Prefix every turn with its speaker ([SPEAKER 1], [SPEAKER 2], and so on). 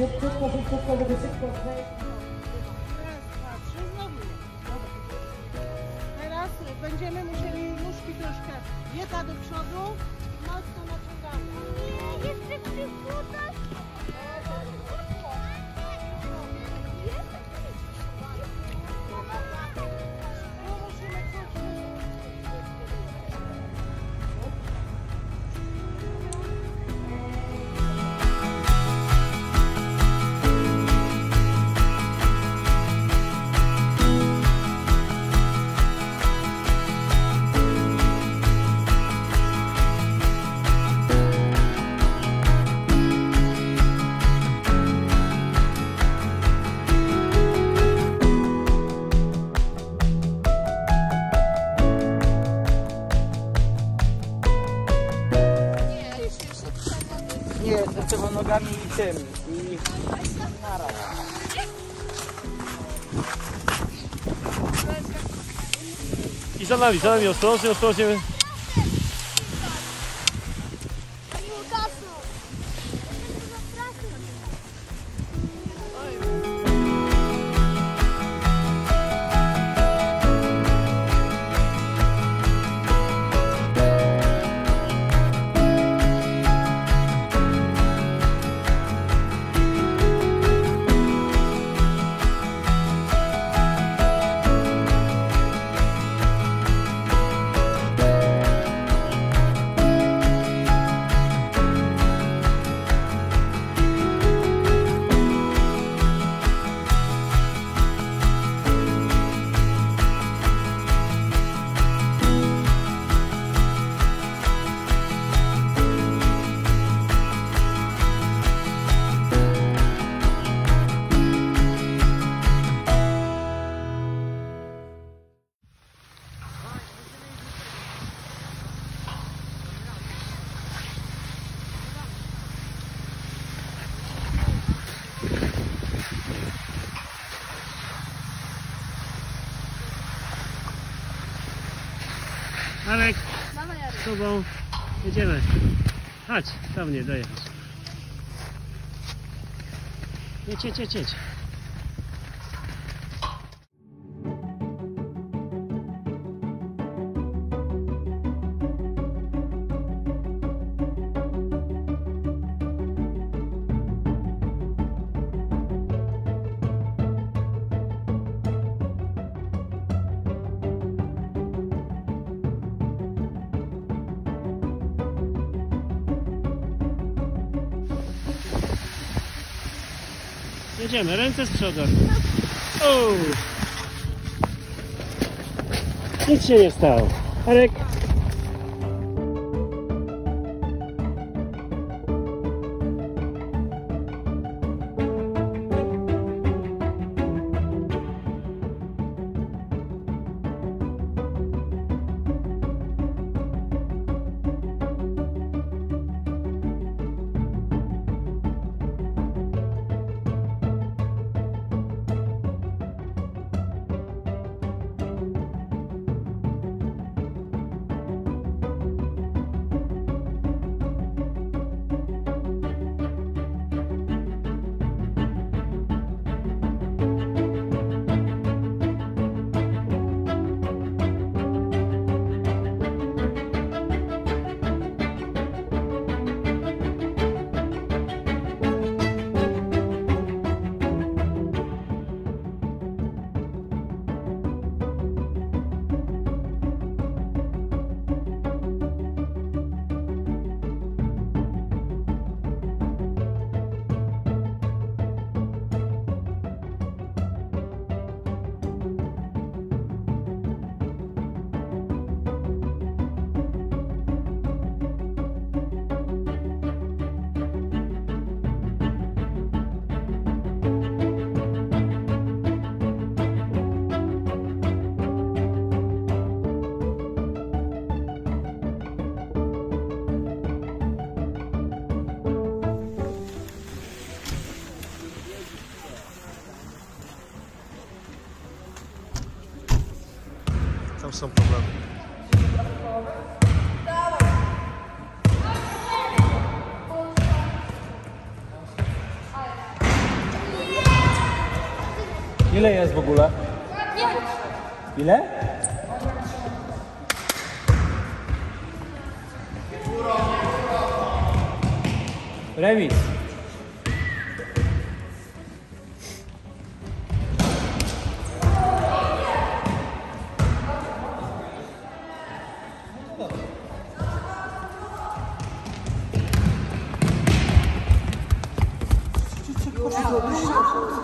[SPEAKER 1] Szybciutko, szybciutko, żeby szybko.
[SPEAKER 2] Teraz będziemy musieli nóżki troszkę jeta do przodu mocno naciągamy.
[SPEAKER 3] Jeszcze przykutać.
[SPEAKER 4] Nie, trzeba nogami i tym. I naraz.
[SPEAKER 5] I za nami, za nami, ostrożnie, ostrożnie. Marek, z tobą jedziemy. Chodź, do mnie dojechać. Jedź, jedź, jedź, jedź. Jedziemy, ręce z przodu. O! Nic się nie stało. Marek.
[SPEAKER 6] są problemy.
[SPEAKER 4] Ile jest w ogóle? Ile? Remis. 来我